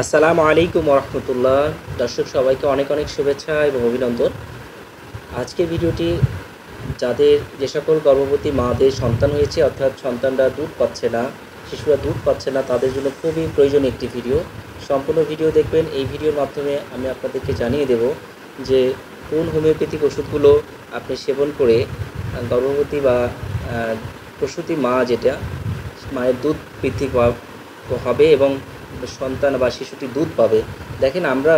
আসসালামু আলাইকুম রহমতুল্লাহ দর্শক, সবাইকে অনেক অনেক শুভেচ্ছা এবং অভিনন্দন। আজকের ভিডিওটি যাদের যে সকল গর্ভবতী মাদের সন্তান হয়েছে, অর্থাৎ সন্তানরা দুধ পাচ্ছে না, শিশুরা দুধ পাচ্ছে না, তাদের জন্য খুবই প্রয়োজনীয় একটি ভিডিও। সম্পূর্ণ ভিডিও দেখবেন। এই ভিডিওর মাধ্যমে আমি আপনাদেরকে জানিয়ে দেব যে কোন হোমিওপ্যাথিক ওষুধগুলো আপনি সেবন করে গর্ভবতী বা প্রসূতি মা যেটা, মায়ের দুধ বৃদ্ধি হবে এবং সন্তান বা শিশুটি দুধ পাবে। দেখেন, আমরা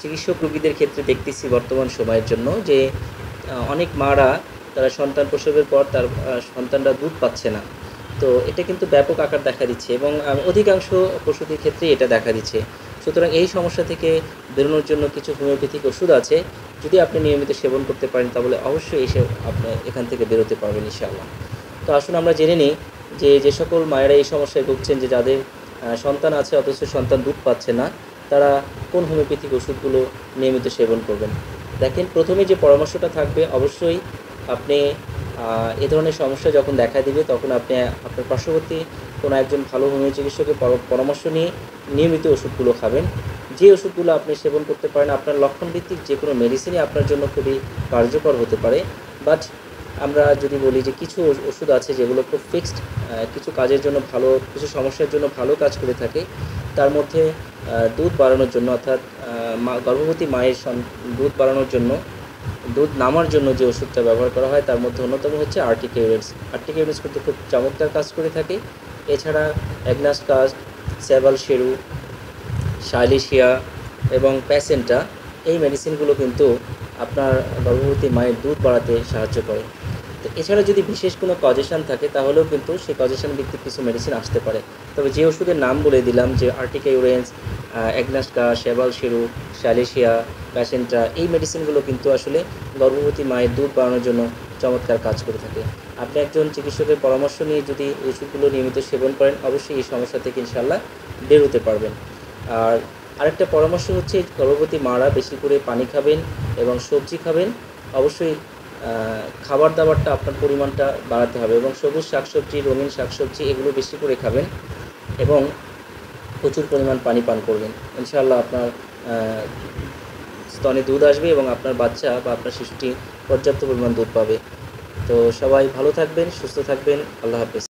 চিকিৎসক রোগীদের ক্ষেত্রে দেখতেছি বর্তমান সময়ের জন্য যে অনেক মারা তারা সন্তান প্রসবের পর তার সন্তানরা দুধ পাচ্ছে না। তো এটা কিন্তু ব্যাপক আকার দেখা দিচ্ছে এবং অধিকাংশ প্রসূতির ক্ষেত্রে এটা দেখা দিচ্ছে। সুতরাং এই সমস্যা থেকে বেরোনোর জন্য কিছু হোমিওপ্যাথিক ওষুধ আছে। যদি আপনি নিয়মিত সেবন করতে পারেন, তাহলে অবশ্যই এসে আপনি এখান থেকে বেরোতে পারবেন ইনশাআল্লাহ। তো আসুন আমরা জেনে নিই যে যে সকল মায়েরা এই সমস্যায় ভুগছেন, যে যাদের সন্তান আছে, অথচ সন্তান দুধ পাচ্ছে না। তারা কোন হোমিওপ্যাথিক ওষুধগুলো নিয়মিত সেবন করবেন? দেখেন প্রথমে যে পরামর্শটা থাকবে, অবশ্যই আপনি এ ধরনের সমস্যা যখন দেখা দিবে, তখন আপনি, আপনার পার্শ্ববর্তী কোনো একজন ভালো হোমিও চিকিৎসকের পর- পরামর্শ নিয়ে নিয়মিত ওষুধগুলো খাবেন। যে ওষুধগুলো আপনি সেবন করতে পারেন, আপনার লক্ষণভিত্তিক যে কোনো মেডিসিনই আপনার জন্য খুবই কার্যকর হতে পারে। বাট আমরা যদি বলি যে কিছু ওষুধ আছে যেগুলো খুব ফিক্সড কিছু কাজের জন্য ভালো, কিছু সমস্যার জন্য ভালো কাজ করে থাকে, তার মধ্যে দুধ বাড়ানোর জন্য অর্থাৎ গর্ভবতী মায়ের দুধ বাড়ানোর জন্য, দুধ নামার জন্য যে ওষুধটা ব্যবহার করা হয়, তার মধ্যে অন্যতম হচ্ছে আর্টিকেউরেন্স আর্টিকেউরেন্স কিন্তু খুব চমৎকার কাজ করে থাকে। এছাড়া অ্যাগনাস কাস্ট, সেভাল শেরু শাইলিশিয়া এবং প্যাসেন্টা, এই মেডিসিনগুলো কিন্তু আপনার গর্ভবতী মায়ের দুধ বাড়াতে সাহায্য করে। তো এছাড়া যদি বিশেষ কোনো কজেশন থাকে, তাহলেও কিন্তু সেই কজেশন ভিত্তিক কিছু মেডিসিন আসতে পারে। তবে যে ওষুধের নাম বলে দিলাম, যে আর্টিকা ইউরেন্স অ্যাগনাস্কা শেবাল শিরু শ্যালেশিয়া প্যাসেন্ট্রা এই মেডিসিনগুলো কিন্তু আসলে গর্ভবতী মায়ের দুধ বাড়ানোর জন্য চমৎকার কাজ করে থাকে। আপনি একজন চিকিৎসকের পরামর্শ নিয়ে যদি ওষুধগুলো নিয়মিত সেবন করেন, অবশ্যই এই সমস্যা থেকে ইনশাল্লাহ বের হতে পারবেন। আর আরেকটা পরামর্শ হচ্ছে, গর্ভবতী মারা বেশি করে পানি খাবেন এবং সবজি খাবেন। অবশ্যই খাবার দাবারটা আপনার পরিমাণটা বাড়াতে হবে এবং সবুজ শাকসবজি, রঙিন শাকসবজি এগুলো বেশি করে খাবেন এবং প্রচুর পরিমাণ পানি পান করবেন। ইনশাআল্লাহ আপনার স্তনে দুধ আসবে এবং আপনার বাচ্চা বা আপনার শিশুটি পর্যাপ্ত পরিমাণ দুধ পাবে। তো সবাই ভালো থাকবেন, সুস্থ থাকবেন। আল্লাহ হাফেজ।